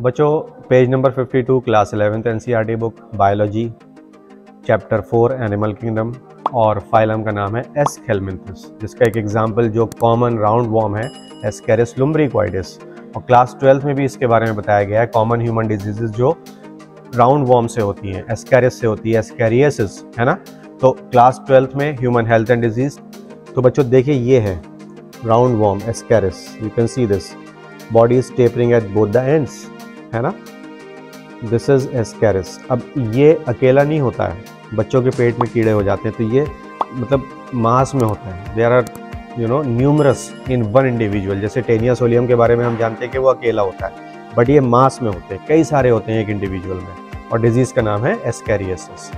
बच्चों page number 52 class 11th NCERT book biology chapter 4 animal kingdom और phylum का नाम है एस खेलमिंथस जिसका एक एग्जांपल जो कॉमन राउंड वॉर्म है एस्केरिस लुम्ब्रिक्वाइडिस और क्लास ट्वेल्थ में भी इसके बारे में बताया गया है कॉमन ह्यूमन डिजीजेज जो राउंड वॉर्म से होती हैं एस्केरिस से होती है एस्केरियसिस है ना? तो क्लास ट्वेल्थ में ह्यूमन हेल्थ एंड डिज़ीज़ तो बच्चों देखिए ये है round worm ascaris you can see this body is tapering at both the ends है ना? दिस इज़ एस्कैरिस अब ये अकेला नहीं होता है। बच्चों के पेट में कीड़े हो जाते हैं तो ये मतलब मास में होता है। There are you know numerous in one individual जैसे टेनिया सोलियम के बारे में हम जानते हैं कि वो अकेला होता है बट ये मास में होते हैं। कई सारे होते हैं एक इंडिविजुअल में, और डिज़ीज़ का नाम है एस्कैरियसिस